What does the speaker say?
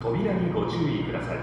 扉にご注意ください。